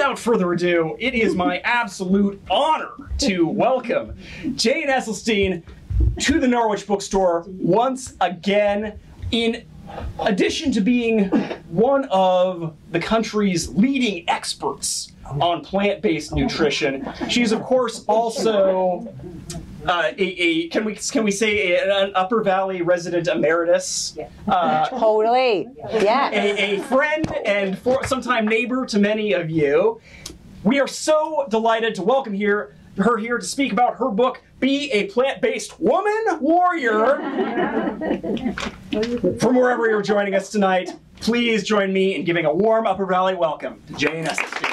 without further ado, it is my absolute honor to welcome Jane Esselstyn to the Norwich Bookstore once again. In addition to being one of the country's leading experts on plant-based nutrition, she's of course also uh, a, a can we can we say a, an Upper Valley resident emeritus? Uh, Totally. Yeah. a, a friend and for sometime neighbor to many of you. We are so delighted to welcome here her here to speak about her book, Be a Plant-Based Woman Warrior. From wherever you're joining us tonight, please join me in giving a warm Upper Valley welcome to Jane Esselstyn.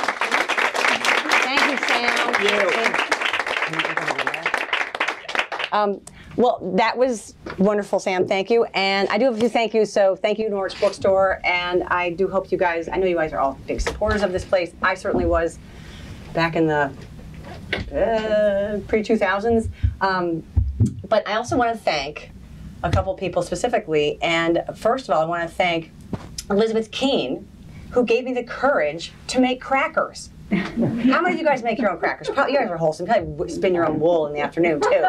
Thank you, Sam. you. Um, well, that was wonderful, Sam. Thank you. And I do have a few thank yous. So thank you, Norwich Bookstore. And I do hope you guys, I know you guys are all big supporters of this place. I certainly was back in the uh, pre 2000s. Um, but I also want to thank a couple people specifically. And first of all, I want to thank Elizabeth Keene, who gave me the courage to make crackers. How many of you guys make your own crackers? Probably you guys are wholesome. Probably spin your own wool in the afternoon too.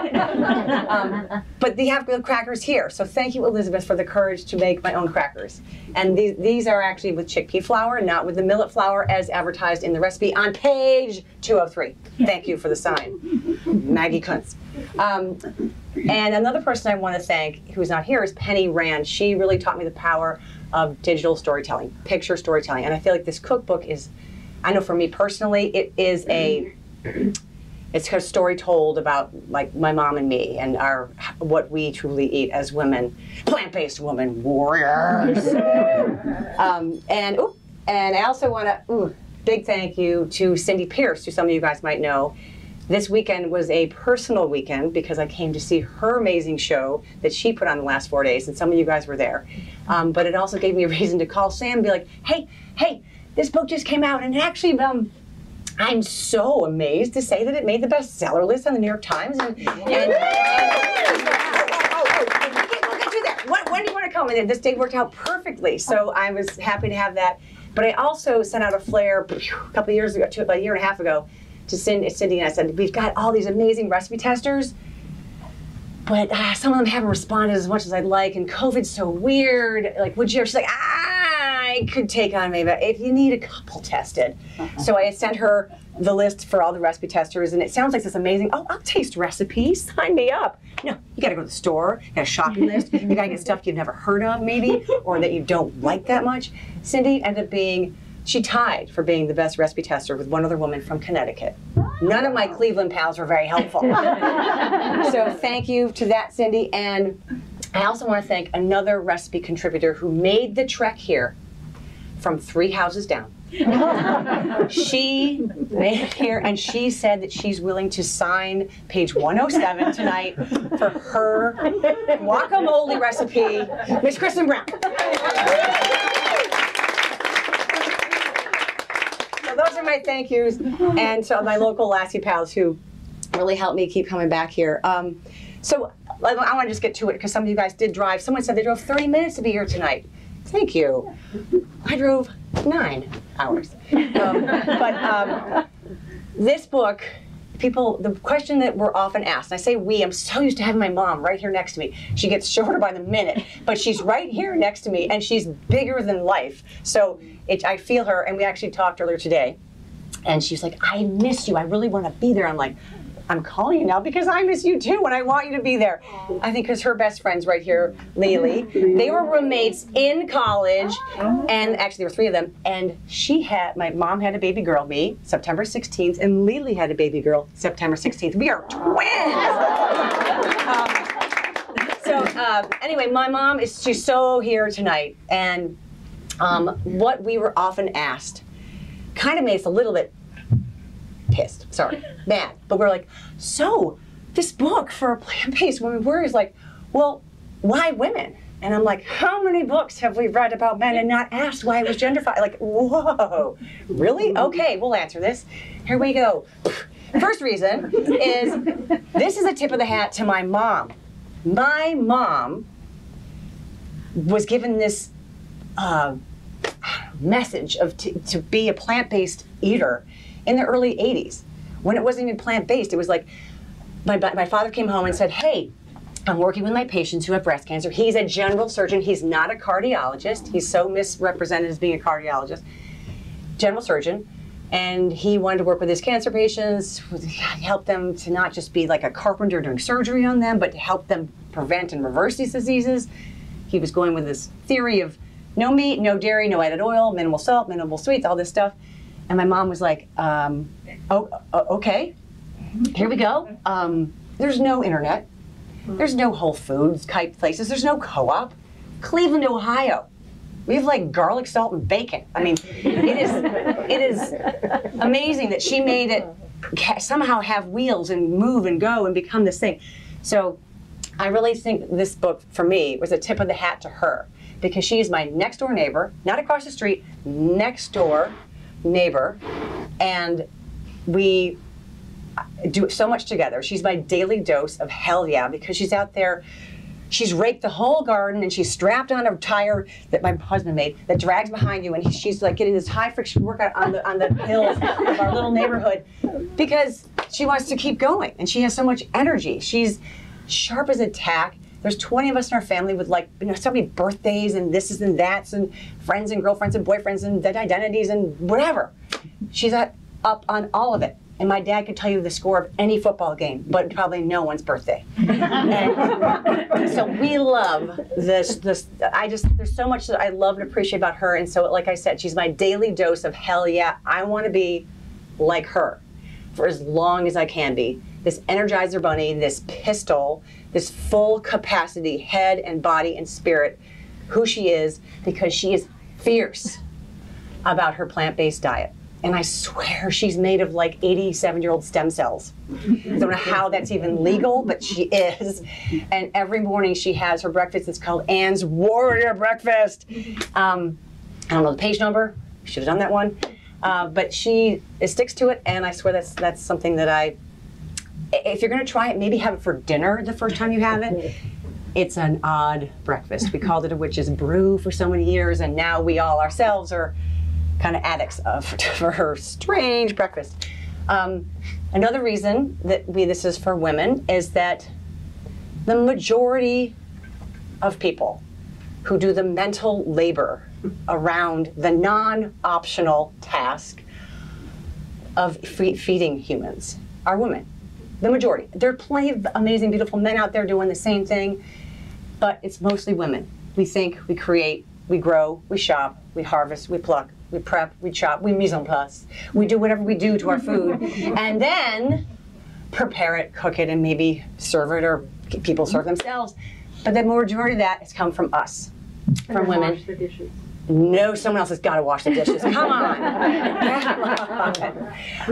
Um, but they have the crackers here, so thank you, Elizabeth, for the courage to make my own crackers. And these these are actually with chickpea flour, not with the millet flour as advertised in the recipe on page 203. Thank you for the sign, Maggie Kuntz. Um, and another person I want to thank, who's not here, is Penny Rand. She really taught me the power of digital storytelling, picture storytelling, and I feel like this cookbook is. I know for me personally, it is a it's a story told about like my mom and me and our what we truly eat as women, plant-based women warriors. um, and oop, and I also want to big thank you to Cindy Pierce, who some of you guys might know. This weekend was a personal weekend because I came to see her amazing show that she put on the last four days, and some of you guys were there. Um, but it also gave me a reason to call Sam and be like, "Hey, hey, this book just came out, and actually um, I'm so amazed to say that it made the bestseller list on the New York Times. And, and, and- oh, oh, oh, oh. When, do you want to come? And this day worked out perfectly, so I was happy to have that. But I also sent out a flare a couple years ago, two, about a year and a half ago, to Cindy, Cindy and I said, we've got all these amazing recipe testers but uh, some of them haven't responded as much as I'd like, and COVID's so weird. Like, would you? She's like, ah, I could take on maybe if you need a couple tested. Uh-huh. So I sent her the list for all the recipe testers, and it sounds like this amazing. Oh, I'll taste recipes. Sign me up. No, you got to go to the store. You got a shopping list. You got to get stuff you've never heard of, maybe, or that you don't like that much. Cindy ended up being. She tied for being the best recipe tester with one other woman from Connecticut. None of my Cleveland pals were very helpful. so thank you to that, Cindy. And I also want to thank another recipe contributor who made the trek here from three houses down. she made it here and she said that she's willing to sign page 107 tonight for her guacamole recipe, Miss Kristen Brown. So those are my thank yous, and so my local Lassie pals who really helped me keep coming back here. Um, so I, I want to just get to it because some of you guys did drive. Someone said they drove 30 minutes to be here tonight. Thank you. I drove nine hours. Um, but um, this book, people, the question that we're often asked, I say we, I'm so used to having my mom right here next to me. She gets shorter by the minute, but she's right here next to me, and she's bigger than life. So it, I feel her, and we actually talked earlier today, and she's like, I miss you. I really want to be there. I'm like, I'm calling you now because I miss you too, and I want you to be there. I think because her best friend's right here, Lily. They were roommates in college, and actually there were three of them. And she had my mom had a baby girl, me, September 16th, and Lily had a baby girl, September 16th. We are twins. Um, so um, anyway, my mom is she's so here tonight, and um, what we were often asked kind of made us a little bit pissed, sorry, mad. But we're like, so this book for a plant-based woman warrior is like, well, why women? And I'm like, how many books have we read about men and not asked why it was genderfied? Like, whoa, really? Okay, we'll answer this. Here we go. First reason is this is a tip of the hat to my mom. My mom was given this uh, message of to be a plant-based eater in the early 80s when it wasn't even plant-based. It was like my, my father came home and said, hey, I'm working with my patients who have breast cancer. He's a general surgeon. He's not a cardiologist. He's so misrepresented as being a cardiologist. General surgeon. And he wanted to work with his cancer patients, help them to not just be like a carpenter doing surgery on them, but to help them prevent and reverse these diseases. He was going with this theory of no meat, no dairy, no added oil, minimal salt, minimal sweets, all this stuff. And my mom was like, um, oh, okay, here we go. Um, there's no internet. There's no Whole Foods type places. There's no co-op. Cleveland, Ohio. We have like garlic, salt, and bacon. I mean, it is it is amazing that she made it somehow have wheels and move and go and become this thing. So I really think this book for me was a tip of the hat to her because she is my next door neighbor, not across the street, next door neighbor, and we do so much together. She's my daily dose of hell yeah because she's out there. She's raked the whole garden and she's strapped on a tire that my husband made that drags behind you, and she's like getting this high friction workout on the on the hills of our little neighborhood because she wants to keep going and she has so much energy. She's sharp as a tack. There's 20 of us in our family with like you know so many birthdays and this is and that's and friends and girlfriends and boyfriends and identities and whatever. She's at, up on all of it and my dad could tell you the score of any football game, but probably no one's birthday. and so we love this. This I just there's so much that I love and appreciate about her, and so like I said, she's my daily dose of hell yeah. I want to be like her for as long as I can be. This Energizer Bunny, this pistol, this full capacity, head and body and spirit, who she is, because she is fierce about her plant-based diet and I swear she's made of like 87 year old stem cells. I don't know how that's even legal, but she is. And every morning she has her breakfast. It's called Anne's Warrior Breakfast. Um, I don't know the page number. Should have done that one. Uh, but she sticks to it, and I swear that's that's something that I. If you're going to try it, maybe have it for dinner the first time you have it. It's an odd breakfast. We called it a witch's brew for so many years, and now we all ourselves are kind of addicts of for her strange breakfast. Um, another reason that we this is for women is that the majority of people who do the mental labor around the non-optional task of feeding humans are women. The majority. There are plenty of amazing, beautiful men out there doing the same thing, but it's mostly women. We think, we create, we grow, we shop, we harvest, we pluck, we prep, we chop, we mise en place. We do whatever we do to our food, and then prepare it, cook it, and maybe serve it, or people serve themselves. But the majority of that has come from us, from women. Wash the dishes. No, someone else has got to wash the dishes. Come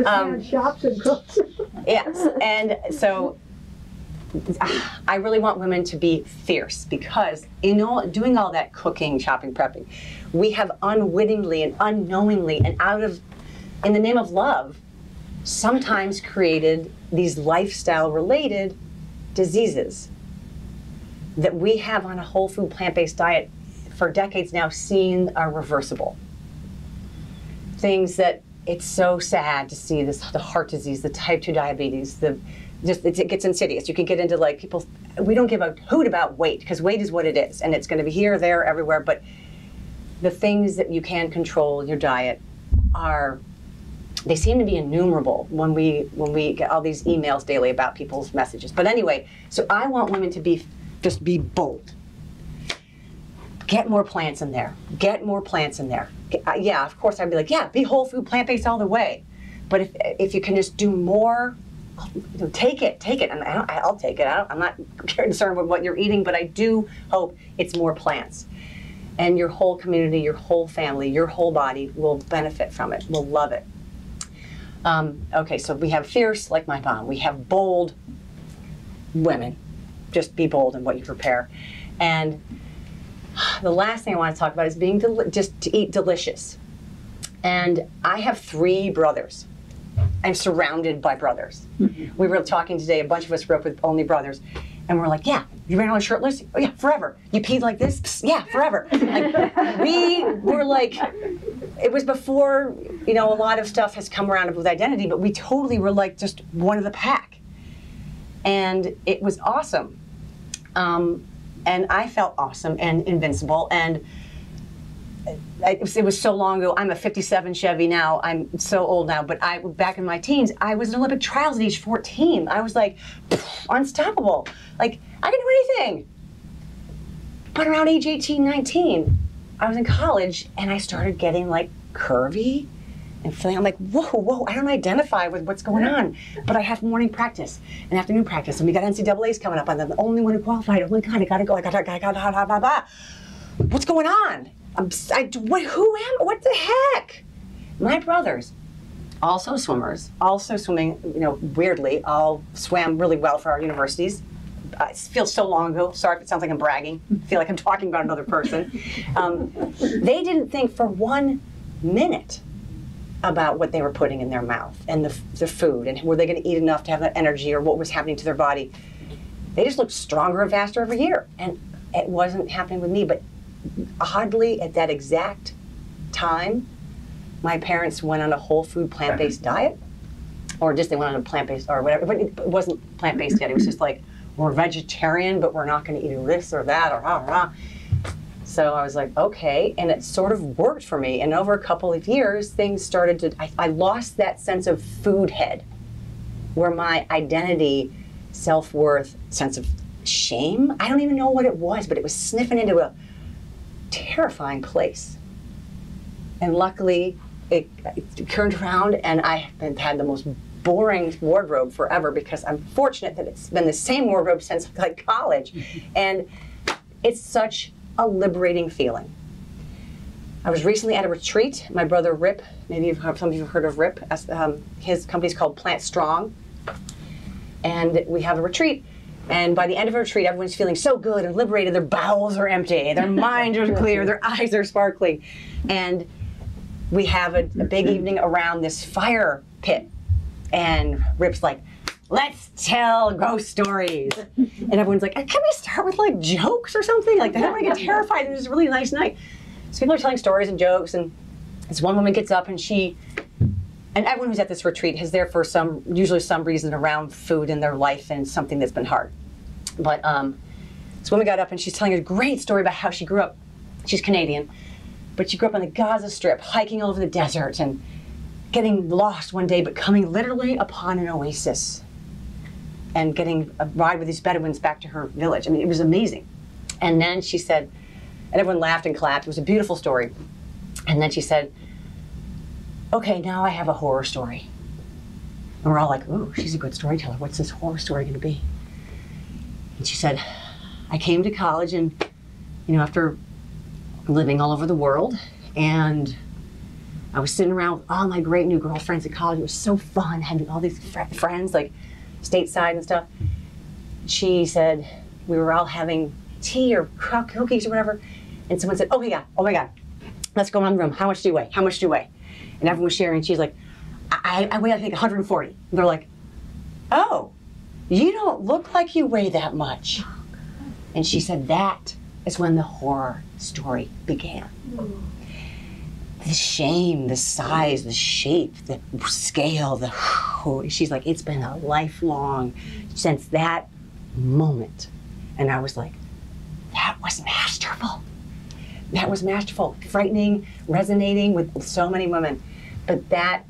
on. um, shops and cooks. yes, and so I really want women to be fierce because in all doing all that cooking, chopping, prepping, we have unwittingly and unknowingly and out of in the name of love sometimes created these lifestyle related diseases that we have on a whole food plant-based diet for decades now seen are reversible. Things that it's so sad to see this the heart disease, the type 2 diabetes, the just it gets insidious. You can get into like people. We don't give a hoot about weight because weight is what it is, and it's going to be here, there, everywhere. But the things that you can control, your diet, are they seem to be innumerable when we when we get all these emails daily about people's messages. But anyway, so I want women to be just be bold. Get more plants in there. Get more plants in there. Yeah, of course I'd be like, yeah, be whole food, plant based all the way. But if if you can just do more you know, take it, take it. And I will take it. I am not concerned with what you're eating, but I do hope it's more plants. And your whole community, your whole family, your whole body will benefit from it, will love it. Um, okay, so we have fierce, like my mom. We have bold women. Just be bold in what you prepare. And the last thing I want to talk about is being just to eat delicious. And I have three brothers. I'm surrounded by brothers. Mm-hmm. We were talking today, a bunch of us grew up with only brothers. And we're like, yeah, you ran around shirtless? Oh, yeah, forever. You peed like this? Psst, yeah, forever. Like, we were like it was before you know a lot of stuff has come around with identity, but we totally were like just one of the pack, and it was awesome. Um, and I felt awesome and invincible and. It was, it was so long ago. I'm a 57 Chevy now. I'm so old now. But I, back in my teens, I was in Olympic trials at age 14. I was like unstoppable. Like I can do anything. But around age 18, 19, I was in college and I started getting like curvy and feeling, I'm like, whoa, whoa, I don't identify with what's going on. But I have morning practice and afternoon practice, and we got NCAA's coming up, and I'm the only one who qualified. Oh my God, I gotta go, I gotta, I gotta, I gotta, blah, blah, blah. What's going on? I'm, I, what, who am, what the heck? My brothers, also swimmers, also swimming, you know, weirdly, all swam really well for our universities. It feels so long ago. Sorry if it sounds like I'm bragging. I feel like I'm talking about another person. Um, they didn't think for one minute about what they were putting in their mouth and the, the food and were they going to eat enough to have that energy or what was happening to their body. They just looked stronger and faster every year. And it wasn't happening with me. But oddly, at that exact time, my parents went on a whole food plant based diet. Or just they went on a plant based or whatever. But it wasn't plant based yet. It was just like, we're vegetarian, but we're not going to eat this or that or rah, rah. So I was like, okay. And it sort of worked for me. And over a couple of years, things started to, I, I lost that sense of food head where my identity, self worth, sense of shame, I don't even know what it was, but it was sniffing into a terrifying place. And luckily, it, it turned around, and I have had the most boring wardrobe forever because I'm fortunate that it's been the same wardrobe since like college. and it's such a liberating feeling. I was recently at a retreat. My brother Rip, maybe you've heard, some of you have heard of Rip. Um, his company's called Plant Strong. And we have a retreat. And by the end of a retreat, everyone's feeling so good and liberated. Their bowels are empty, their minds are clear, their eyes are sparkling. And we have a, a big evening around this fire pit and Rip's like, let's tell ghost stories. And everyone's like, can we start with like jokes or something? Like, everyone get terrified. It was a really nice night. So people are telling stories and jokes. And this one woman gets up and she, and everyone who's at this retreat is there for some, usually some reason around food in their life and something that's been hard. But um, this woman got up and she's telling a great story about how she grew up. She's Canadian, but she grew up on the Gaza Strip, hiking all over the desert and getting lost one day, but coming literally upon an oasis and getting a ride with these Bedouins back to her village. I mean, it was amazing. And then she said, and everyone laughed and clapped. It was a beautiful story. And then she said, okay, now I have a horror story. And we're all like, ooh, she's a good storyteller. What's this horror story going to be? And she said, I came to college and, you know, after living all over the world and I was sitting around with all my great new girlfriends at college. It was so fun having all these fr- friends, like stateside and stuff. She said we were all having tea or cookies or whatever, and someone said, "Oh my god, oh my god, let's go around the room. How much do you weigh? How much do you weigh?" And everyone was sharing. She's like, "I, I weigh I think 140." And they're like, "Oh, you don't look like you weigh that much." And she said that is when the horror story began the shame, the size, the shape, the scale, the she's like, it's been a lifelong since that moment. And I was like, that was masterful. That was masterful, frightening, resonating with so many women. But that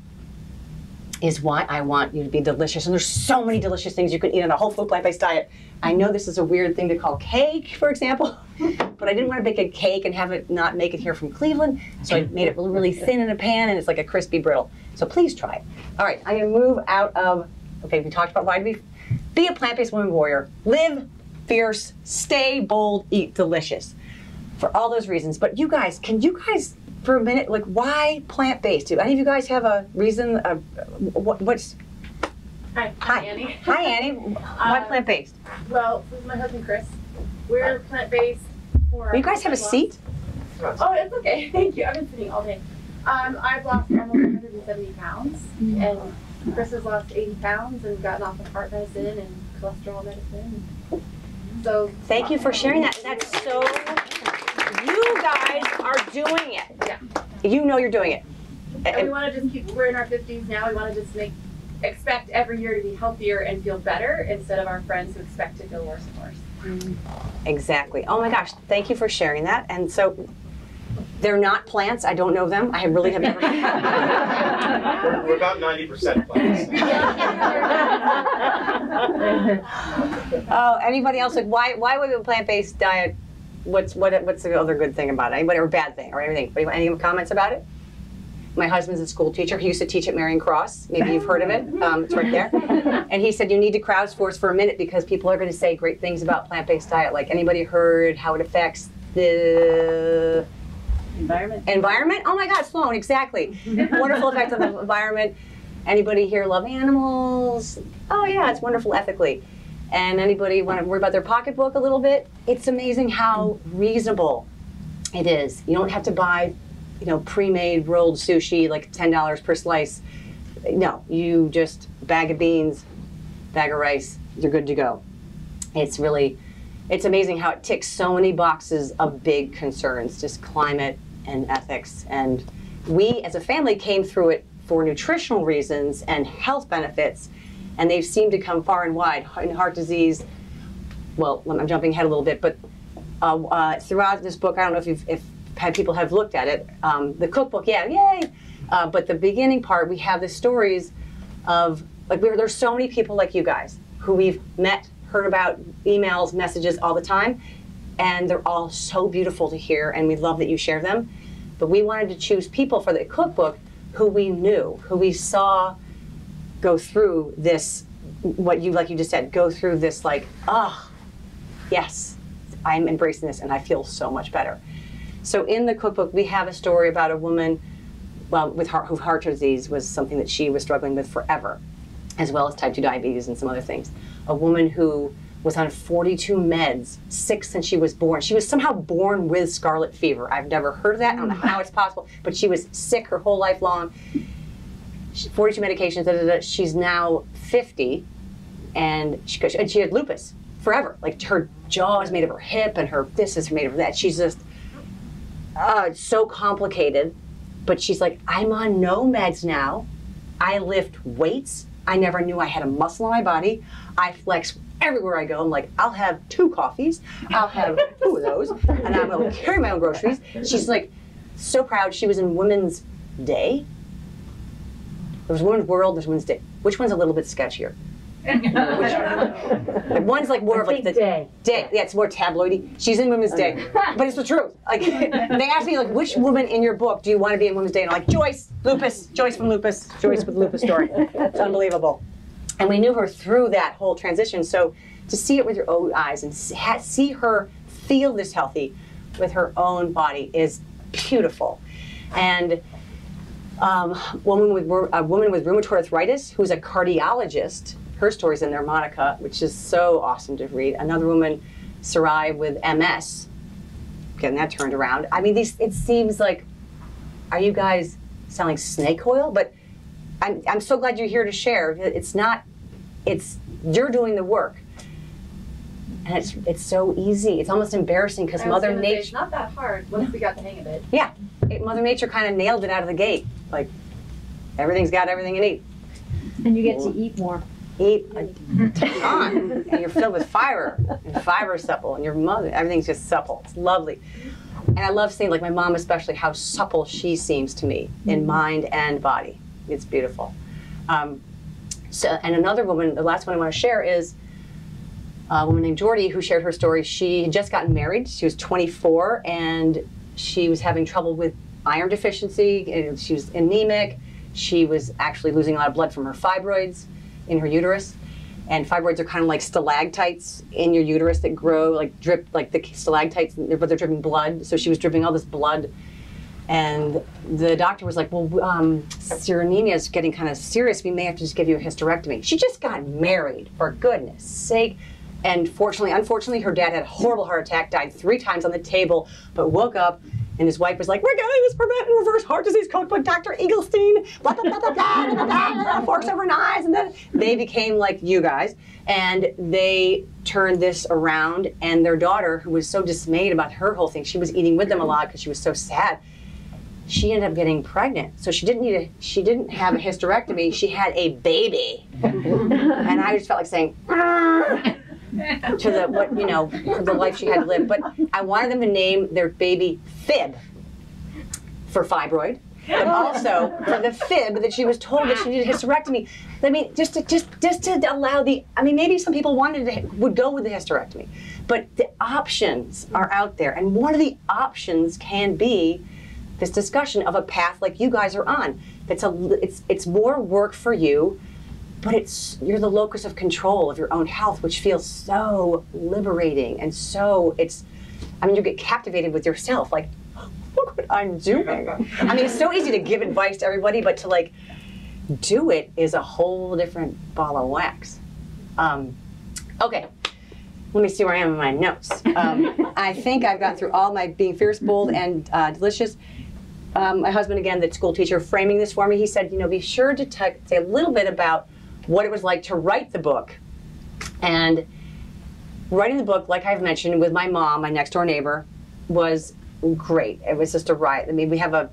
is why I want you to be delicious. And there's so many delicious things you can eat on a whole food plant-based diet. I know this is a weird thing to call cake, for example, but I didn't want to bake a cake and have it not make it here from Cleveland. So I made it really, thin in a pan and it's like a crispy brittle. So please try it. All right, I'm gonna move out of, okay, we talked about why to be, be a plant-based woman warrior. Live fierce, stay bold, eat delicious. For all those reasons. But you guys, can you guys for a minute, like why plant based? Do any of you guys have a reason? Uh, what, what's Hi, hi, Annie. hi Annie. Why Uh, plant based? Well, this is my husband Chris. We're plant based for. You guys have a seat? Oh, it's okay. Thank you. I've been sitting all day. Um, I've lost almost 170 pounds, and Chris has lost 80 pounds and gotten off of heart medicine and cholesterol medicine. So Thank you for sharing that. That's so. You guys are doing it. Yeah. you know you're doing it. And we want to just keep, we're in our 50s now, we want to just make, expect every year to be healthier and feel better instead of our friends who expect to feel worse and worse. Exactly. Oh my gosh, thank you for sharing that. And so they're not plants. I don't know them. I really have never. We're, we're about 90% plants. oh, anybody else? Like, why? Why would a plant-based diet? What's what? What's the other good thing about it? Anybody or bad thing or anything? Any comments about it? My husband's a school teacher. He used to teach at Marion Cross. Maybe you've heard of it. Um, it's right there. And he said you need to crowdsource for a minute because people are going to say great things about plant-based diet. Like anybody heard how it affects the Environment. environment? Oh my God, Sloan, exactly. wonderful effects on the environment. Anybody here love animals? Oh yeah, it's wonderful ethically. And anybody want to worry about their pocketbook a little bit? It's amazing how reasonable it is. You don't have to buy, you know, pre-made rolled sushi like ten dollars per slice. No, you just bag of beans, bag of rice. You're good to go. It's really, it's amazing how it ticks so many boxes of big concerns, just climate and ethics. And we, as a family, came through it for nutritional reasons and health benefits, and they've seemed to come far and wide in heart disease. Well, I'm jumping ahead a little bit, but uh, uh, throughout this book, I don't know if you've if had people have looked at it. Um, the cookbook, yeah, yay! Uh, but the beginning part, we have the stories of like there's so many people like you guys who we've met, heard about, emails, messages all the time, and they're all so beautiful to hear, and we love that you share them. But we wanted to choose people for the cookbook who we knew, who we saw go through this, what you like you just said, go through this like, ah, yes, I'm embracing this, and I feel so much better. So in the cookbook, we have a story about a woman, well, with heart, who heart disease was something that she was struggling with forever, as well as type 2 diabetes and some other things. A woman who was on 42 meds, sick since she was born. She was somehow born with scarlet fever. I've never heard of that. I don't know how it's possible, but she was sick her whole life long. She- 42 medications. Da, da, da. She's now 50, and she and she had lupus forever. Like her jaw is made of her hip, and her this is made of that. She's just uh, it's so complicated. But she's like, I'm on no meds now. I lift weights. I never knew I had a muscle on my body. I flex everywhere I go. I'm like, I'll have two coffees. I'll have two of those, and I'm gonna carry my own groceries. She's like, so proud. She was in Women's Day. There was Women's World. There's Women's Day. Which one's a little bit sketchier? Like, One's like more of like the day. Day. Yeah, it's more tabloidy. She's in Women's Day, but it's the truth. Like they asked me, like, which woman in your book do you want to be in Women's Day? And I'm like, Joyce, Lupus, Joyce from Lupus, Joyce with Lupus story. It's unbelievable. And we knew her through that whole transition. So to see it with your own eyes and see- ha- see her feel this healthy with her own body is beautiful. And um, woman with a woman with rheumatoid arthritis who's a cardiologist. Her story's in there, Monica, which is so awesome to read. Another woman, Sarai, with MS, getting that turned around. I mean, these. It seems like, are you guys selling snake oil? But I'm, I'm so glad you're here to share. It's not. It's you're doing the work, and it's it's so easy. It's almost embarrassing because Mother Nature. It's not that hard once we got the hang of it. Yeah, it, Mother Nature kind of nailed it out of the gate. Like everything's got everything you need. And you get to eat more. Eat a ton, and you're filled with fiber, and fiber supple, and your mother, everything's just supple. It's lovely. And I love seeing, like my mom especially, how supple she seems to me in mind and body. It's beautiful. Um, so, and another woman, the last one I want to share is a woman named Jordy who shared her story. She had just gotten married. She was 24 and she was having trouble with iron deficiency. and She was anemic. She was actually losing a lot of blood from her fibroids in her uterus. And fibroids are kind of like stalactites in your uterus that grow, like drip, like the stalactites, but they're dripping blood. So she was dripping all this blood. And the doctor was like, Well, um, your anemia is getting kind of serious. We may have to just give you a hysterectomy. She just got married, for goodness sake. And fortunately, unfortunately, her dad had a horrible heart attack, died three times on the table, but woke up. And his wife was like, We're getting this prevent and reverse heart disease cookbook, Dr. Esselstyn, blah, blah, blah, blah, blah, blah, blah, blah, forks over knives. And then they became like you guys. And they turned this around. And their daughter, who was so dismayed about her whole thing, she was eating with them a lot because she was so sad she ended up getting pregnant. So she didn't need a she didn't have a hysterectomy. She had a baby, and I just felt like saying. "Argh," To the what you know, to the life she had to live, but I wanted them to name their baby Fib for fibroid, but also for the fib that she was told that she needed a hysterectomy. I mean, just to just just to allow the. I mean, maybe some people wanted to would go with the hysterectomy, but the options are out there, and one of the options can be this discussion of a path like you guys are on. That's a it's it's more work for you, but it's you're the locus of control of your own health, which feels so liberating and so it's. I mean, you get captivated with yourself, like look what I'm doing. I mean, it's so easy to give advice to everybody, but to like do it is a whole different ball of wax. Um, okay, let me see where I am in my notes. Um, I think I've gotten through all my being fierce, bold, and uh, delicious. Um, my husband, again, the school teacher, framing this for me, he said, you know, be sure to t- say a little bit about what it was like to write the book. And writing the book, like I've mentioned, with my mom, my next door neighbor, was great. It was just a riot. I mean, we have a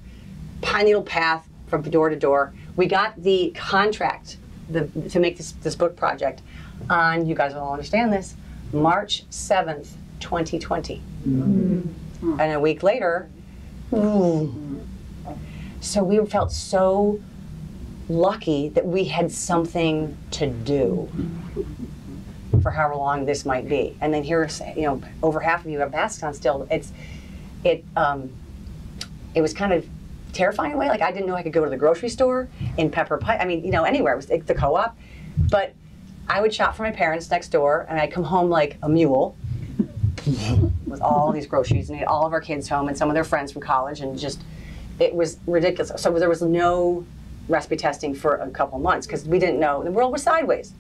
pine needle path from door to door. We got the contract the, to make this, this book project on, you guys will all understand this, March 7th, 2020. Mm-hmm. And a week later, so we felt so lucky that we had something to do for however long this might be. And then here, you know, over half of you have masks on still. It's, it, um, it was kind of terrifying in a way. Like I didn't know I could go to the grocery store in Pepper Pike. I mean, you know, anywhere. It was like the co-op, but I would shop for my parents next door, and I'd come home like a mule with all these groceries, and all of our kids home and some of their friends from college, and just it was ridiculous. So there was no recipe testing for a couple months because we didn't know the world was sideways.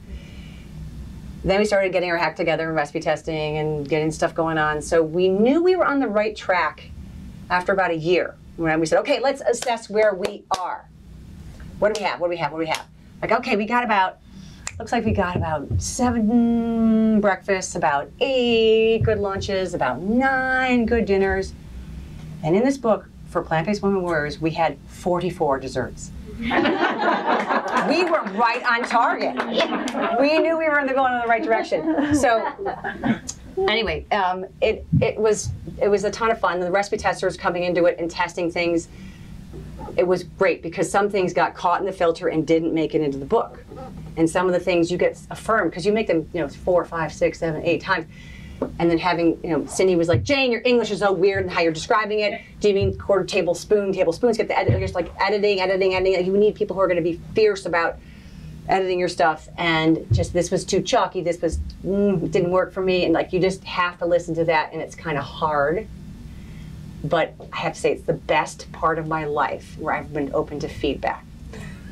Then we started getting our hack together and recipe testing and getting stuff going on. So we knew we were on the right track after about a year when we said, okay, let's assess where we are. What do we have? What do we have? What do we have? Like, okay, we got about, looks like we got about seven breakfasts, about eight good lunches, about nine good dinners. And in this book, for Plant Based Women Warriors, we had 44 desserts. we were right on target. We knew we were in the, going in the right direction. So anyway, um, it it was it was a ton of fun. The recipe testers coming into it and testing things. It was great because some things got caught in the filter and didn't make it into the book, and some of the things you get affirmed because you make them you know four, five, six, seven, eight times. And then having, you know, Cindy was like, Jane, your English is so weird and how you're describing it. Do you mean quarter tablespoon, tablespoons? Get the edit, just like editing, editing, editing. Like, you need people who are going to be fierce about editing your stuff and just this was too chalky this was mm, didn't work for me and like you just have to listen to that and it's kind of hard but i have to say it's the best part of my life where i've been open to feedback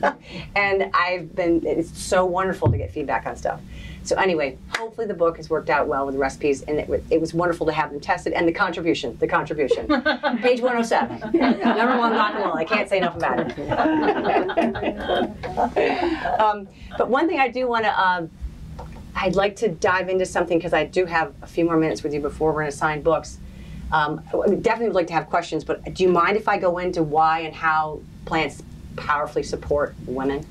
and i've been it's so wonderful to get feedback on stuff so anyway hopefully the book has worked out well with the recipes and it, was- it was wonderful to have them tested and the contribution the contribution page 107 number one rock and roll i can't say enough about it um, but one thing I do want to, um, I'd like to dive into something because I do have a few more minutes with you before we're going to sign books. Um, I definitely would like to have questions, but do you mind if I go into why and how plants powerfully support women?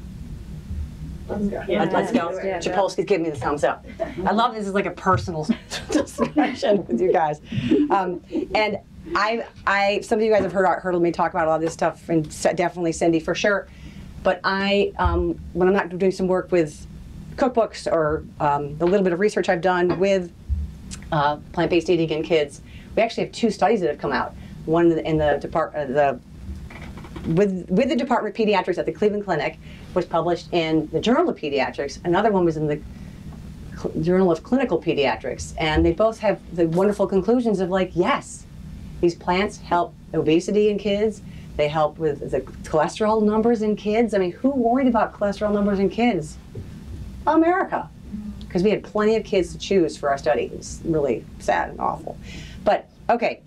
Let's, let's go. Yeah. Chapolsky's giving me the thumbs up. I love this is like a personal discussion with you guys. Um, and I, I, some of you guys have heard heard me talk about a lot of this stuff, and definitely Cindy for sure. But I, um, when I'm not doing some work with cookbooks or um, the little bit of research I've done with uh, plant-based eating in kids, we actually have two studies that have come out. One in the, in the depart, uh, the with with the Department of Pediatrics at the Cleveland Clinic was published in the Journal of Pediatrics. Another one was in the Journal of Clinical Pediatrics, and they both have the wonderful conclusions of like, yes, these plants help obesity in kids. They help with the cholesterol numbers in kids. I mean, who worried about cholesterol numbers in kids? America, because we had plenty of kids to choose for our study. It was really sad and awful. But okay,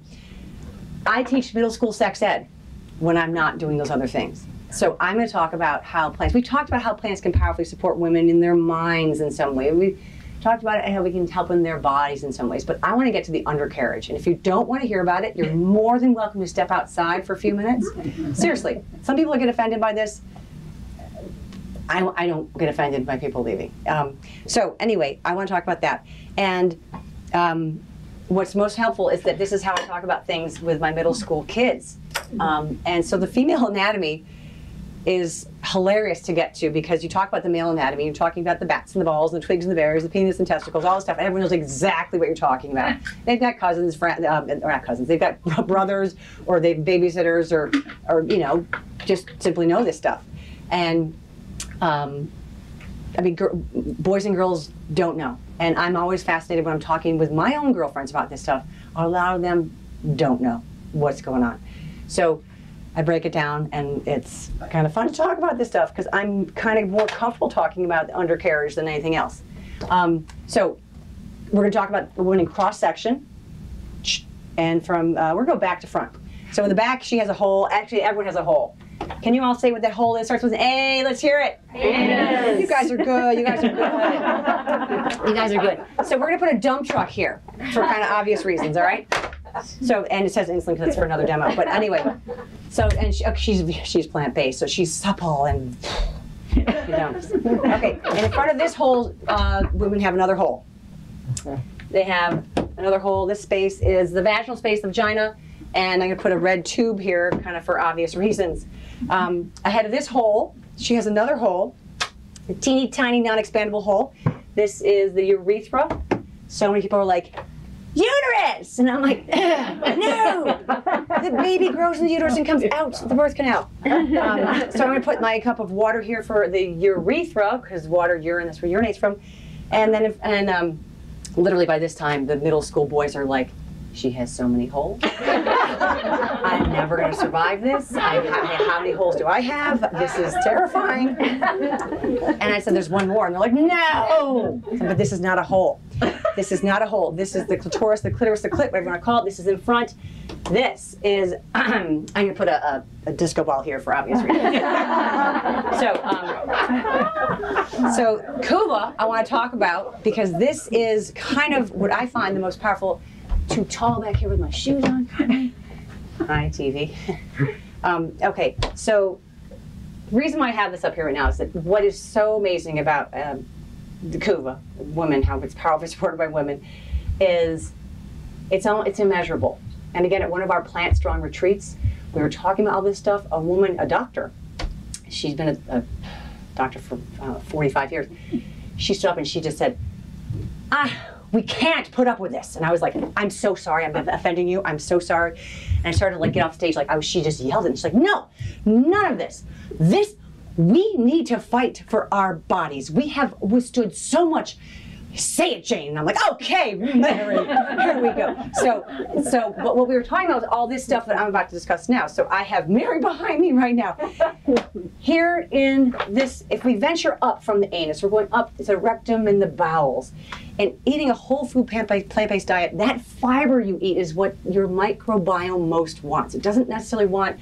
I teach middle school sex ed when I'm not doing those other things. So I'm going to talk about how plants. We talked about how plants can powerfully support women in their minds in some way. We talked about how we can help in their bodies in some ways. But I want to get to the undercarriage. And if you don't want to hear about it, you're more than welcome to step outside for a few minutes. Seriously, some people get offended by this. I, I don't get offended by people leaving. Um, so anyway, I want to talk about that. And um, what's most helpful is that this is how I talk about things with my middle school kids. Um, and so the female anatomy is hilarious to get to because you talk about the male anatomy, you're talking about the bats and the balls and the twigs and the berries, the penis and testicles, all this stuff, and everyone knows exactly what you're talking about. They've got cousins, friends, um, or not cousins, they've got brothers or they've babysitters or, or, you know, just simply know this stuff. And um, I mean, boys and girls don't know. And I'm always fascinated when I'm talking with my own girlfriends about this stuff. A lot of them don't know what's going on. So I break it down, and it's kind of fun to talk about this stuff because I'm kind of more comfortable talking about the undercarriage than anything else. Um, so we're going to talk about the woman in cross section, and from uh, we're going to go back to front. So in the back, she has a hole. Actually, everyone has a hole. Can you all say what that hole is? Starts with an A. Let's hear it. Yes. You guys are good. You guys are good. You guys are good. So we're gonna put a dump truck here for kind of obvious reasons. All right. So and it says insulin because it's for another demo. But anyway, so and she, okay, she's she's plant based, so she's supple and. You know. Okay, and in front of this hole, uh, women have another hole. They have another hole. This space is the vaginal space, the vagina, and I'm gonna put a red tube here, kind of for obvious reasons. Um, ahead of this hole, she has another hole, a teeny tiny non-expandable hole. This is the urethra. So many people are like, uterus, and I'm like, no, the baby grows in the uterus and comes out the birth canal. Um, so I'm gonna put my cup of water here for the urethra because water, urine, that's where urinates from. And then, if, and um, literally by this time, the middle school boys are like, she has so many holes. I'm never going to survive this. I, how, how many holes do I have? This is terrifying. And I said, there's one more. And they're like, no. But this is not a hole. This is not a hole. This is the clitoris, the clitoris, the clit, whatever you want to call it. This is in front. This is, I'm going to put a, a, a disco ball here for obvious reasons. so, um, so Kuva, I want to talk about because this is kind of what I find the most powerful. Too tall back here with my shoes on. Hi, TV. um, okay, so the reason why I have this up here right now is that what is so amazing about um, the Kuva, women, how it's powerfully supported by women, is it's all, it's immeasurable. And again, at one of our Plant Strong retreats, we were talking about all this stuff. A woman, a doctor, she's been a, a doctor for uh, 45 years. She stood up and she just said, "Ah, we can't put up with this." And I was like, "I'm so sorry. I'm offending you. I'm so sorry." And I started like get off stage like I was. She just yelled and she's like, "No, none of this. This we need to fight for our bodies. We have withstood so much." Say it, Jane. And I'm like, okay, Mary, here we go. So, so what, what we were talking about was all this stuff that I'm about to discuss now. So I have Mary behind me right now. Here in this, if we venture up from the anus, we're going up to the rectum and the bowels. And eating a whole food plant-based plant-based diet, that fiber you eat is what your microbiome most wants. It doesn't necessarily want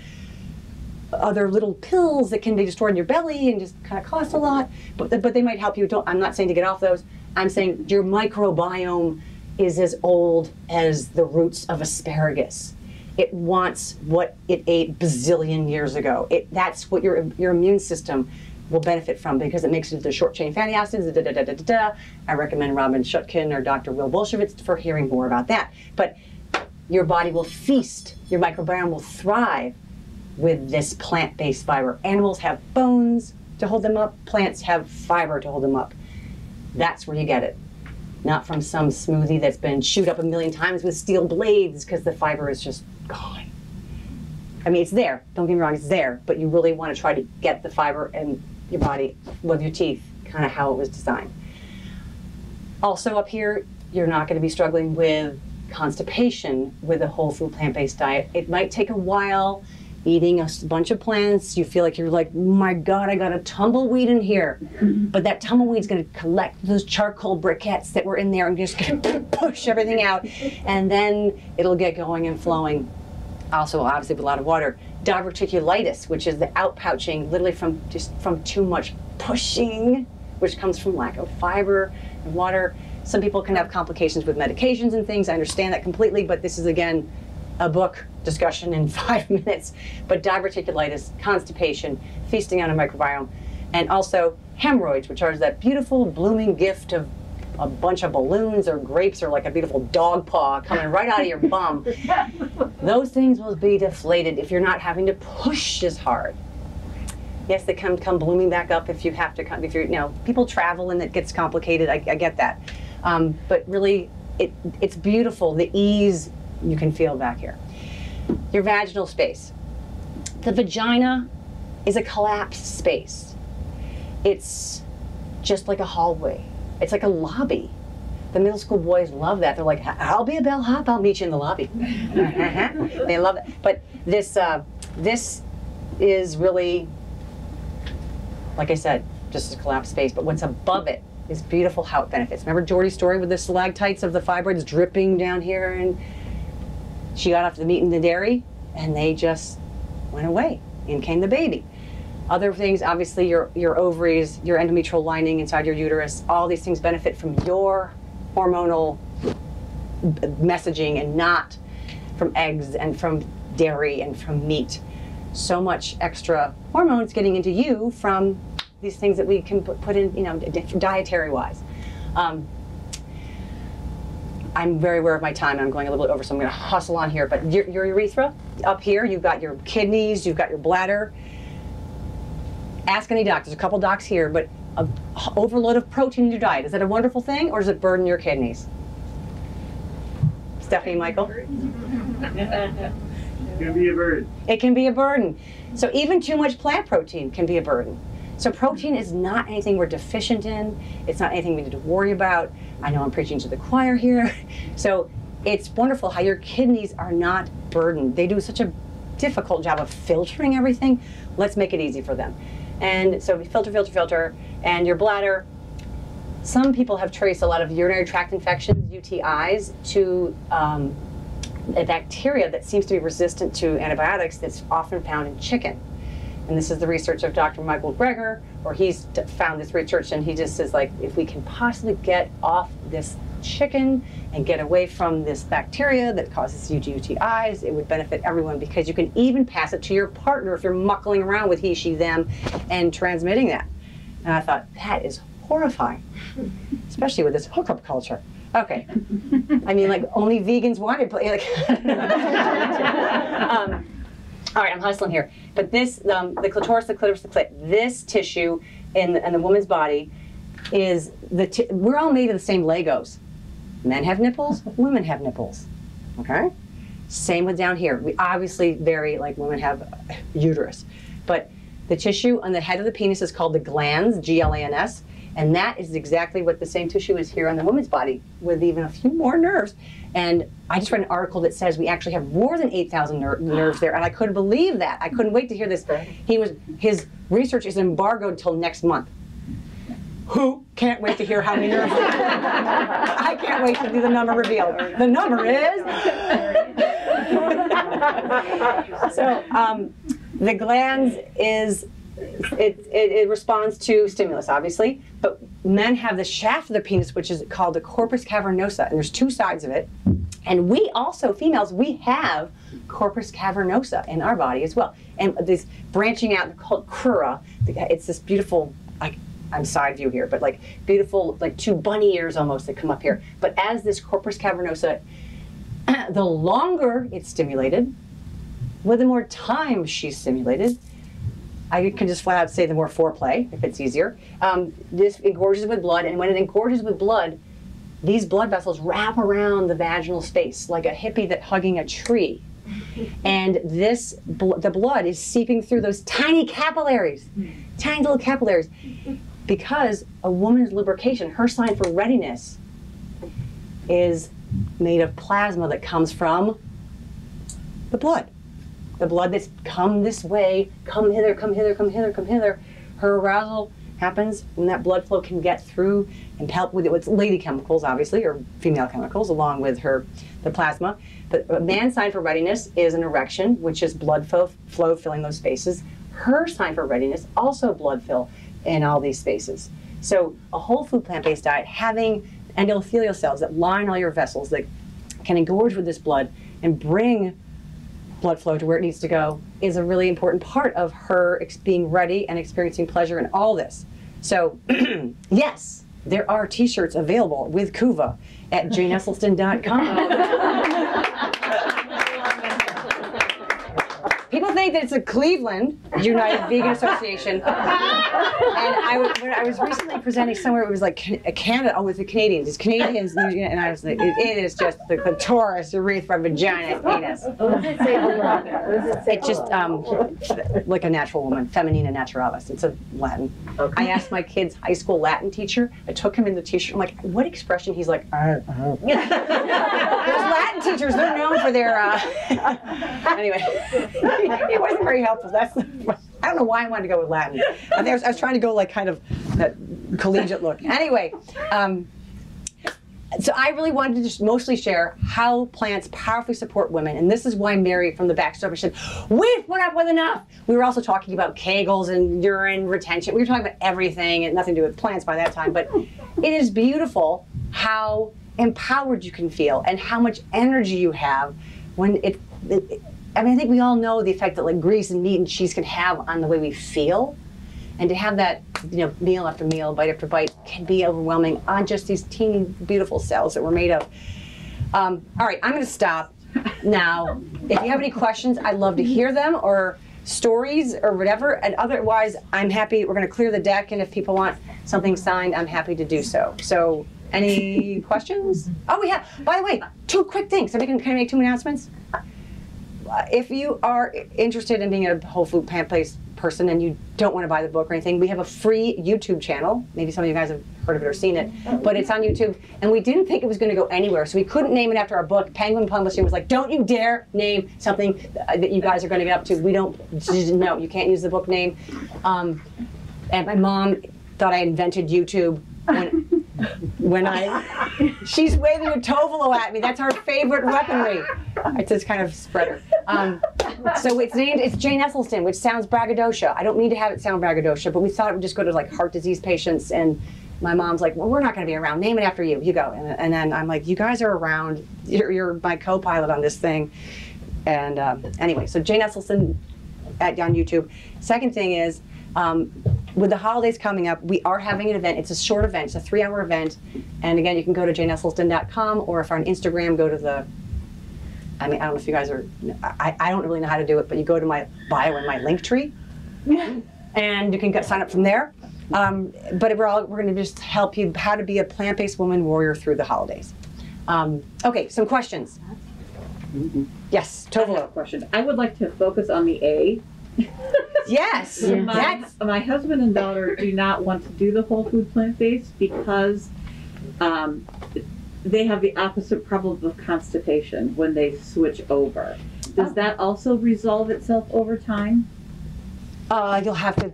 other little pills that can be stored in your belly and just kind of cost a lot, but, but they might help you. Don't, I'm not saying to get off those. I'm saying your microbiome is as old as the roots of asparagus. It wants what it ate bazillion years ago. It, that's what your, your immune system will benefit from because it makes it into short chain fatty acids. Da, da, da, da, da, da. I recommend Robynne Chutkan or Dr. Will Bulsiewicz for hearing more about that. But your body will feast, your microbiome will thrive with this plant based fiber. Animals have bones to hold them up, plants have fiber to hold them up. That's where you get it. Not from some smoothie that's been chewed up a million times with steel blades because the fiber is just gone. I mean, it's there. Don't get me wrong, it's there, but you really want to try to get the fiber in your body with your teeth, kind of how it was designed. Also, up here, you're not going to be struggling with constipation with a whole food plant based diet. It might take a while eating a bunch of plants. You feel like you're like, my God, I got a tumbleweed in here. Mm-hmm. But that tumbleweed's going to collect those charcoal briquettes that were in there and just gonna push everything out. And then it'll get going and flowing also obviously with a lot of water. Diverticulitis, which is the outpouching literally from just from too much pushing, which comes from lack of fiber and water. Some people can have complications with medications and things. I understand that completely, but this is again a book discussion in five minutes. But diverticulitis, constipation, feasting on a microbiome, and also hemorrhoids, which are that beautiful blooming gift of a bunch of balloons or grapes or like a beautiful dog paw coming right out of your bum. Those things will be deflated if you're not having to push as hard. Yes, they come come blooming back up if you have to come. If you're, you know, people travel and it gets complicated. I, I get that, um, but really, it it's beautiful the ease you can feel back here. Your vaginal space. The vagina is a collapsed space. It's just like a hallway. It's like a lobby. The middle school boys love that. They're like, "I'll be a bellhop. I'll meet you in the lobby." they love it. But this uh, this is really, like I said, just a collapsed space. But what's above it is beautiful how it benefits. Remember Jordy's story with the stalactites of the fibroids dripping down here, and she got off the meat and the dairy, and they just went away. In came the baby. Other things, obviously, your your ovaries, your endometrial lining inside your uterus, all these things benefit from your hormonal messaging and not from eggs and from dairy and from meat. So much extra hormones getting into you from these things that we can put in, you know, dietary wise. Um, I'm very aware of my time. I'm going a little bit over, so I'm going to hustle on here. But your, your urethra up here, you've got your kidneys, you've got your bladder. Ask any doc. There's a couple docs here, but a overload of protein in your diet is that a wonderful thing, or does it burden your kidneys? Stephanie, Michael. Gonna be a bird. It can be a burden. So even too much plant protein can be a burden. So protein is not anything we're deficient in. It's not anything we need to worry about. I know I'm preaching to the choir here. So it's wonderful how your kidneys are not burdened. They do such a difficult job of filtering everything. Let's make it easy for them. And so we filter, filter, filter, and your bladder. Some people have traced a lot of urinary tract infections, UTIs, to um, a bacteria that seems to be resistant to antibiotics that's often found in chicken. And this is the research of Dr. Michael Greger, where he's found this research and he just says like, if we can possibly get off this chicken and get away from this bacteria that causes UTIs, it would benefit everyone because you can even pass it to your partner if you're muckling around with he, she, them and transmitting that. And I thought, that is horrifying, especially with this hookup culture. Okay. I mean, like, only vegans wanted, like, um, all right, I'm hustling here. But this, um, the clitoris, the clitoris, the clit, this tissue in the, in the woman's body is the, t- we're all made of the same Legos. Men have nipples, women have nipples. Okay? Same with down here. We obviously vary, like women have uterus. But the tissue on the head of the penis is called the glans, G L A N S, and that is exactly what the same tissue is here on the woman's body, with even a few more nerves. And I just read an article that says we actually have more than 8,000 ner- nerves there, and I couldn't believe that. I couldn't wait to hear this. He was his research is embargoed till next month. Who can't wait to hear how many nerves? I can't wait to do the number revealed. The number is. so um, the glands is it, it, it responds to stimulus, obviously, but men have the shaft of the penis, which is called the corpus cavernosa, and there's two sides of it. And we also, females, we have corpus cavernosa in our body as well. And this branching out, called crura, it's this beautiful, I'm side view here, but like beautiful, like two bunny ears almost that come up here. But as this corpus cavernosa, the longer it's stimulated, well, the more time she's stimulated, I can just flat out say the more foreplay, if it's easier. Um, this engorges with blood, and when it engorges with blood, these blood vessels wrap around the vaginal space like a hippie that hugging a tree. And this, bl- the blood is seeping through those tiny capillaries, tiny little capillaries, because a woman's lubrication, her sign for readiness, is made of plasma that comes from the blood the blood that's come this way, come hither, come hither, come hither, come hither. Her arousal happens when that blood flow can get through and help with it with lady chemicals, obviously, or female chemicals, along with her the plasma. But a man's sign for readiness is an erection, which is blood flow, flow filling those spaces. Her sign for readiness also blood fill in all these spaces. So a whole food plant-based diet, having endothelial cells that line all your vessels that can engorge with this blood and bring blood flow to where it needs to go is a really important part of her ex- being ready and experiencing pleasure in all this. So, yes, there are t-shirts available with Kuva at janeesselstyn.com. People think that it's a Cleveland United Vegan Association. And I, was- when I was recently presenting somewhere, it was like Ca- Canada, oh, it's the Canadians. It's Canadians, and I was like, it, it is just the clitoris, urethra, vagina, penis. What does it say over on there? What does it say? It's just um, like a natural woman, feminina naturalis. It's a Latin. Okay. I asked my kid's high school Latin teacher. I took him in the t-shirt. I'm like, what expression? He's like, uh, uh. Those Latin teachers, they're known for their. Uh... anyway, it wasn't very helpful. That's. I don't know why I wanted to go with Latin. I, think I, was, trying to go like kind of that collegiate look. Anyway. Um, so I really wanted to just mostly share how plants powerfully support women, and this is why Mary from the backstory said, "We've put up with enough." We were also talking about kegels and urine retention. We were talking about everything and nothing to do with plants by that time. But it is beautiful how empowered you can feel and how much energy you have when it. it I mean, I think we all know the effect that like grease and meat and cheese can have on the way we feel. And to have that you know meal after meal bite after bite can be overwhelming on just these teeny beautiful cells that we're made of. Um, all right i'm going to stop now. If you have any questions i'd love to hear them or stories or whatever. And otherwise i'm happy we're going to clear the deck and if people want something signed i'm happy to do so. So any questions? Oh we have by the way two quick things. Somebody can, can I make two announcements if you are interested in being a whole food plant-based person and you don't want to buy the book or anything, we have a free YouTube channel. Maybe some of you guys have heard of it or seen it, but it's on YouTube. And we didn't think it was going to go anywhere, so we couldn't name it after our book. Penguin Publishing was like, "Don't you dare name something that you guys are going to get up to. We don't. No, you can't use the book name." Um, and my mom thought I invented YouTube when when I she's waving a tovolo at me. That's our favorite weaponry. It's this kind of spreader. Um, so it's named it's Jane Esselstyn, which sounds braggadocio. I don't mean to have it sound braggadocio, but we thought it would just go to like heart disease patients and. My mom's like, well, we're not going to be around. Name it after you. You go. And, and then I'm like, you guys are around. You're, you're my co-pilot on this thing. And um, anyway, so Jane Esselstyn at on YouTube. Second thing is, um, with the holidays coming up, we are having an event. It's a short event. It's a three-hour event. And again, you can go to janeesselstyn.com, or if you're on Instagram, go to the. I mean, I don't know if you guys are. I, I don't really know how to do it, but you go to my bio and my link tree, and you can get sign up from there. Um, but we're all we're going to just help you how to be a plant-based woman warrior through the holidays. Um, okay, some questions. Yes, I have a Tovolo. question. I would like to focus on the A. Yes, My, my husband and daughter do not want to do the whole food plant based because um, they have the opposite problem of constipation when they switch over. Does that also resolve itself over time? Uh, you'll have to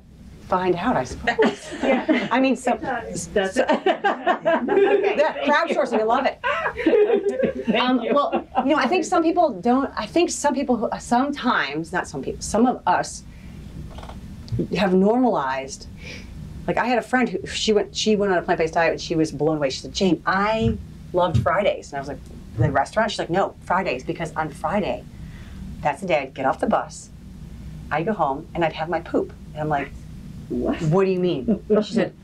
find out, I suppose. Yeah. I mean, so, Does so- it? yeah, crowdsourcing, I love it. Um, well, you know, I think some people don't. I think some people, who, sometimes, not some people, some of us have normalized. Like I had a friend who she went, she went on a plant-based diet and she was blown away. She said, "Jane, I loved Fridays," and I was like, "The restaurant?" She's like, "No, Fridays because on Friday, that's the day I'd get off the bus, I'd go home and I'd have my poop." And I'm like, What? what do you mean? She said,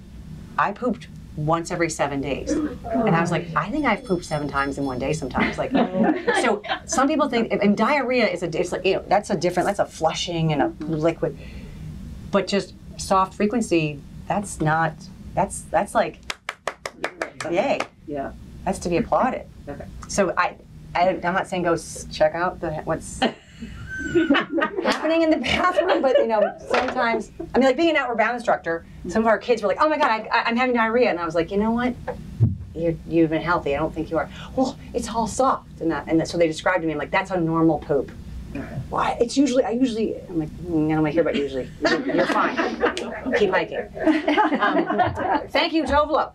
I pooped once every seven days. And I was like, I think I've pooped seven times in one day sometimes. Like, oh so some people think, and diarrhea is a, it's like, you know, that's a different, that's a flushing and a liquid. But just soft frequency, that's not, that's, that's like, yay. Yeah. That's to be applauded. Okay. So I, I, I'm not saying go check out the, what's happening in the bathroom, but you know, sometimes I mean, like being an outward bound instructor, some of our kids were like, "Oh my god, I, I'm having diarrhea," and I was like, "You know what? You're, you've been healthy. I don't think you are." Well, it's all soft, and that, and that, so they described to me, I'm like, "That's a normal poop." Why? It's usually I usually I'm like mm, I don't want to hear about usually. You're, you're fine. Keep hiking. Um, thank you, Tovolo.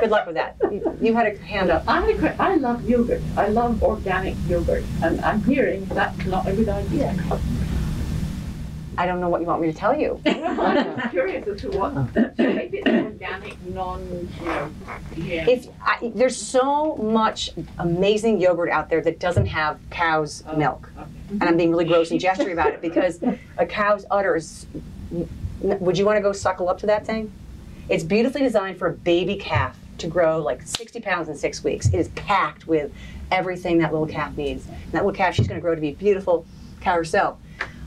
Good luck with that. You, had a hand up. I. I love yogurt. I love organic yogurt, and I'm hearing that's not a good idea. I don't know what you want me to tell you. I'm curious as to what, maybe it's organic, non, you know, yeah. If I, there's so much amazing yogurt out there that doesn't have cow's milk, and I'm being really gross and gesturing about it because a cow's udder is. Would you want to go suckle up to that thing? It's beautifully designed for a baby calf to grow like 60 pounds in six weeks. It is packed with everything that little calf needs. And that little calf, she's going to grow to be a beautiful cow herself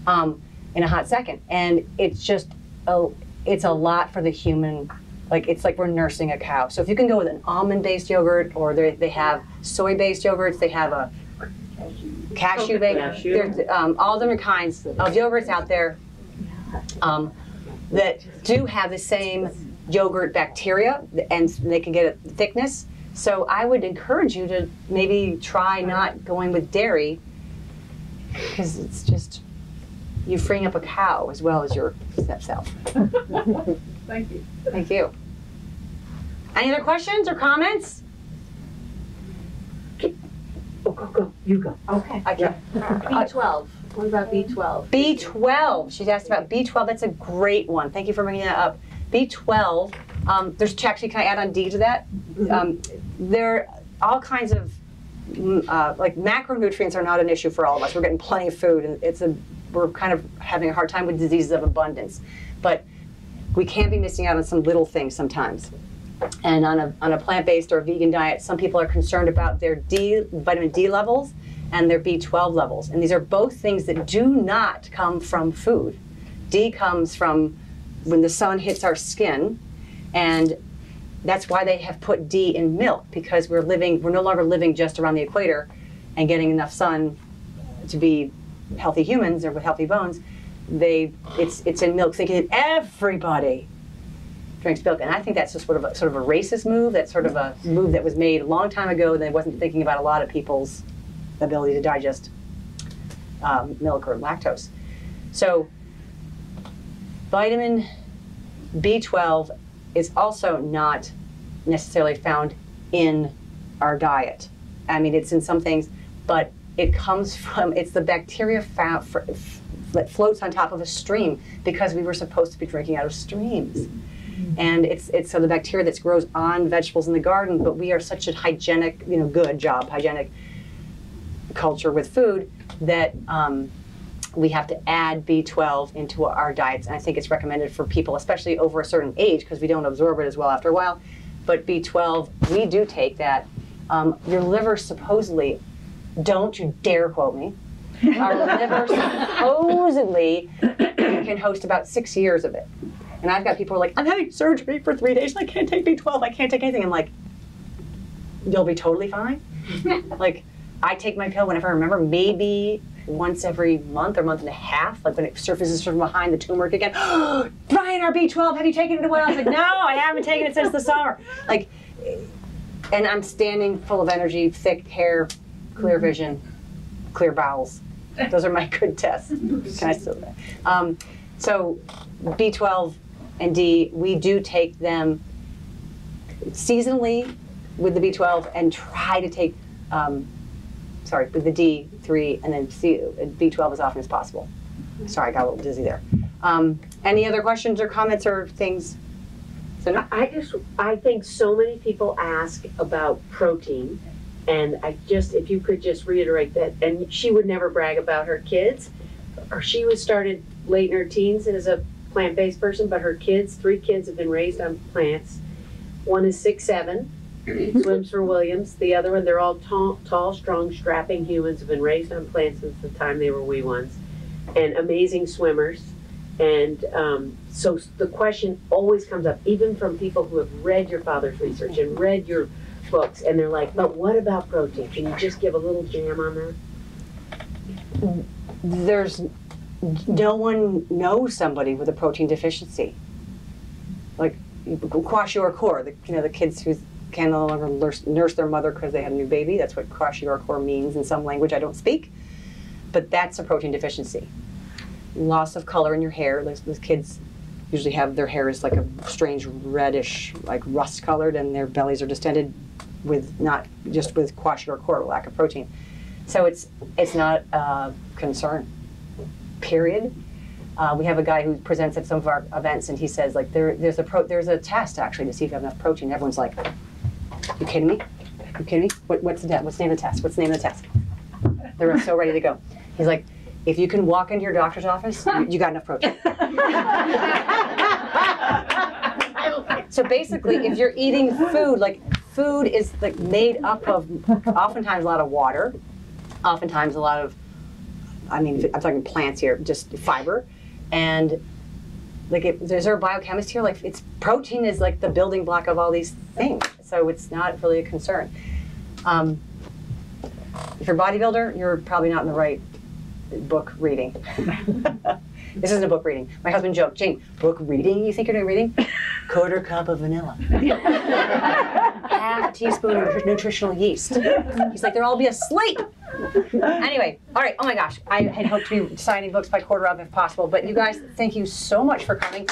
um, in a hot second. And it's just a, it's a lot for the human. Like it's like we're nursing a cow. So if you can go with an almond-based yogurt, or they they have soy-based yogurts, they have a cashew based. Cashew. There's um, all different kinds of yogurts out there um, that do have the same yogurt bacteria, and they can get a thickness. So I would encourage you to maybe try not going with dairy because it's just you freeing up a cow as well as your step self. Thank you. Thank you. Any other questions or comments? Oh, go, go, you go. Okay. I can. B twelve. What about B twelve? B12. She's asked about B12. That's a great one. Thank you for bringing that up. B12. Um, there's actually, can I add on D to that? Um, there are all kinds of uh, like macronutrients are not an issue for all of us. We're getting plenty of food, and it's a we're kind of having a hard time with diseases of abundance, but we can be missing out on some little things sometimes. And on a, on a plant-based or vegan diet, some people are concerned about their D, vitamin D levels and their B12 levels. And these are both things that do not come from food. D comes from when the sun hits our skin, and that's why they have put D in milk because we're living, we're no longer living just around the equator and getting enough sun to be healthy humans or with healthy bones. They, it's, it's in milk, thinking everybody drinks milk, and I think that's just sort of a, sort of a racist move. That's sort of a move that was made a long time ago. That wasn't thinking about a lot of people's ability to digest um, milk or lactose. So, vitamin B12 is also not necessarily found in our diet. I mean, it's in some things, but it comes from it's the bacteria that floats on top of a stream because we were supposed to be drinking out of streams. And it's it's so the bacteria that grows on vegetables in the garden, but we are such a hygienic, you know, good job, hygienic culture with food that um, we have to add B12 into our diets. And I think it's recommended for people, especially over a certain age, because we don't absorb it as well after a while. But B12, we do take that. Um, your liver supposedly, don't you dare quote me, our liver supposedly can host about six years of it. And I've got people who are like, I'm having surgery for three days and I can't take B12, I can't take anything. I'm like, you'll be totally fine. like, I take my pill whenever I remember, maybe once every month or month and a half, like when it surfaces from behind the turmeric again. Oh, Brian, our B12, have you taken it away? I was like, no, I haven't taken it since the summer. Like, and I'm standing full of energy, thick hair, clear vision, clear bowels. Those are my good tests. Can I still? Um, so, B12 and D, we do take them seasonally with the B12 and try to take, um, sorry, with the D3 and then C, B12 as often as possible. Sorry, I got a little dizzy there. Um, any other questions or comments or things? So, no? I just, I think so many people ask about protein, and I just, if you could just reiterate that, and she would never brag about her kids, or she was started late in her teens as a plant-based person, but her kids, three kids have been raised on plants. One is six seven, swims for Williams. The other one, they're all tall, tall, strong, strapping humans have been raised on plants since the time they were wee ones, and amazing swimmers. And um, so the question always comes up, even from people who have read your father's research and read your books, and they're like, "But what about protein? Can you just give a little jam on that?" there's no one knows somebody with a protein deficiency. Like kwashiorkor, the you know the kids who can no longer nurse, their mother because they had a new baby. That's what kwashiorkor means in some language I don't speak, but that's a protein deficiency. Loss of color in your hair. Those, those kids usually have their hair is like a strange reddish, like rust colored, and their bellies are distended with not just with kwashiorkor, lack of protein. So it's it's not a concern period. Uh, we have a guy who presents at some of our events, and he says like there, there's a pro, there's a test actually to see if you have enough protein. Everyone's like, "You kidding me? You kidding me? What, what's the test? What's the name of the test? What's the name of the test?" They're so ready to go. He's like, "If you can walk into your doctor's office, you, got enough protein." So basically, if you're eating food, like food is like made up of oftentimes a lot of water, oftentimes a lot of, I mean, I'm talking plants here, just fiber, and like if, is there a biochemist here? Like it's protein is like the building block of all these things, so it's not really a concern. Um, if you're a bodybuilder, you're probably not in the right book reading. this isn't a book reading. My husband joked, Jane, book reading? You think you're doing reading? Quarter cup of vanilla. Half teaspoon of nutritional yeast. He's like, they'll all be asleep. Anyway, all right. Oh my gosh, I had hoped to be signing books by quarter of if possible. But you guys, thank you so much for coming.